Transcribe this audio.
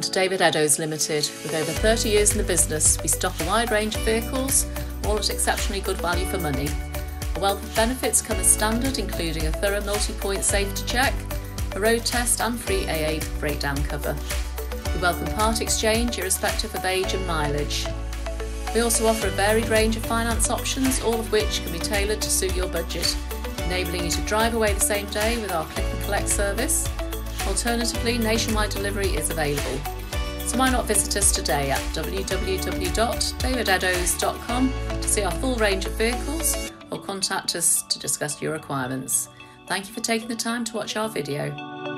Welcome to David Eddowes Limited. With over 30 years in the business, we stock a wide range of vehicles, all at exceptionally good value for money. A wealth of benefits come as standard, including a thorough multi point safety check, a road test, and free AA breakdown cover. We welcome part exchange irrespective of age and mileage. We also offer a varied range of finance options, all of which can be tailored to suit your budget, enabling you to drive away the same day with our click and collect service. Alternatively, nationwide delivery is available. So why not visit us today at www.davideddowes.com to see our full range of vehicles or contact us to discuss your requirements. Thank you for taking the time to watch our video.